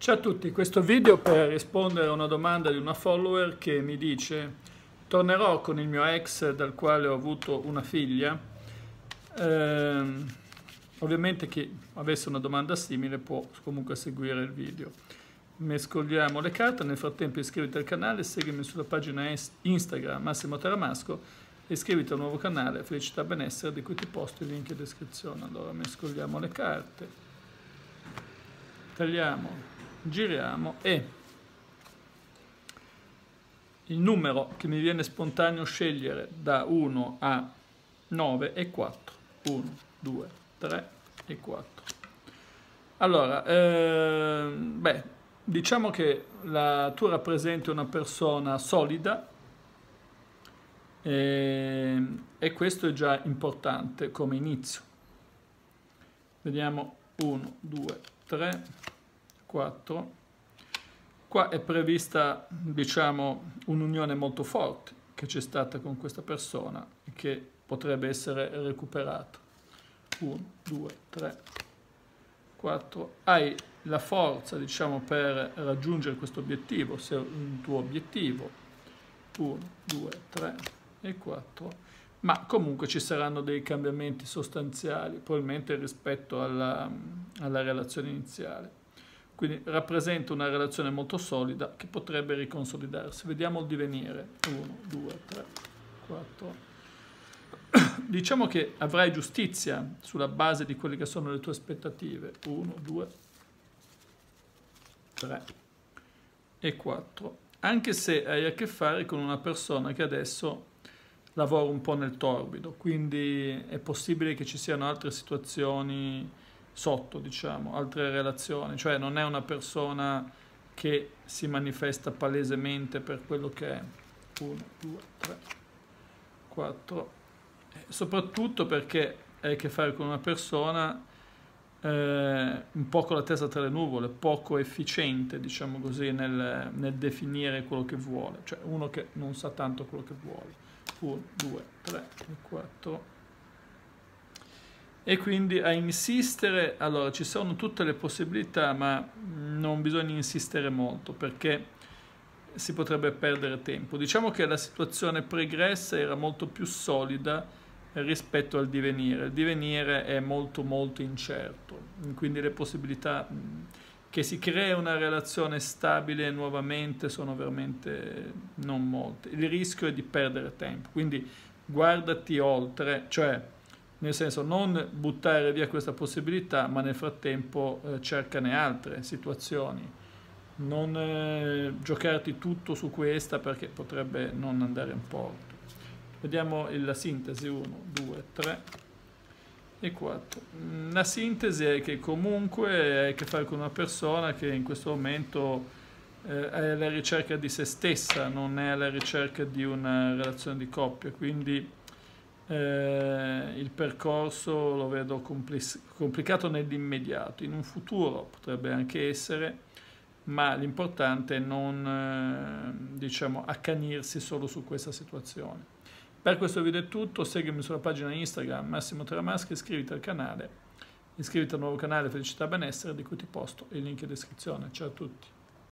Ciao a tutti, questo video per rispondere a una domanda di una follower che mi dice tornerò con il mio ex dal quale ho avuto una figlia. Eh, ovviamente chi avesse una domanda simile può comunque seguire il video. Mescoliamo le carte, nel frattempo iscriviti al canale, seguimi sulla pagina Instagram Massimo Teramasco e iscriviti al nuovo canale Felicità Benessere di cui ti posto il link in descrizione. Allora mescoliamo le carte, tagliamo giriamo e il numero che mi viene spontaneo scegliere da 1 a 9 è 4. 1, 2, 3 e 4. Allora, eh, beh, diciamo che la, tu rappresenti una persona solida eh, e questo è già importante come inizio. Vediamo 1, 2, 3, 4. Qua è prevista, diciamo, un'unione molto forte che c'è stata con questa persona e che potrebbe essere recuperata. 1, 2, 3, 4. Hai la forza, diciamo, per raggiungere questo obiettivo, se è un tuo obiettivo. 1, 2, 3 e 4 ma comunque ci saranno dei cambiamenti sostanziali, probabilmente rispetto alla, alla relazione iniziale. Quindi rappresenta una relazione molto solida che potrebbe riconsolidarsi. Vediamo il divenire. 1, 2, 3, 4. Diciamo che avrai giustizia sulla base di quelle che sono le tue aspettative. 1, 2, 3 e 4. Anche se hai a che fare con una persona che adesso lavora un po' nel torbido, quindi è possibile che ci siano altre situazioni sotto, diciamo, altre relazioni, cioè non è una persona che si manifesta palesemente per quello che è. 1, 2, 3, 4, soprattutto perché hai a che fare con una persona eh, un po' con la testa tra le nuvole, poco efficiente, diciamo così, nel, nel definire quello che vuole, cioè uno che non sa tanto quello che vuole. 1, 2, 3, 4, e quindi a insistere, allora ci sono tutte le possibilità, ma non bisogna insistere molto perché si potrebbe perdere tempo. Diciamo che la situazione pregressa era molto più solida rispetto al divenire. Il divenire è molto molto incerto, quindi le possibilità che si crea una relazione stabile nuovamente sono veramente non molte. Il rischio è di perdere tempo, quindi guardati oltre, cioè nel senso non buttare via questa possibilità, ma nel frattempo eh, cercane altre situazioni, non eh, giocarti tutto su questa perché potrebbe non andare in porto. Vediamo la sintesi 1, 2, 3 e 4. La sintesi è che comunque hai a che fare con una persona che in questo momento eh, è alla ricerca di se stessa, non è alla ricerca di una relazione di coppia, quindi eh, il percorso lo vedo complicato nell'immediato, in un futuro potrebbe anche essere, ma l'importante è non eh, diciamo, accanirsi solo su questa situazione. Per questo video è tutto, seguimi sulla pagina Instagram Massimo Teramaschi, iscriviti al canale, iscriviti al nuovo canale Felicità Benessere di cui ti posto il link in descrizione. Ciao a tutti.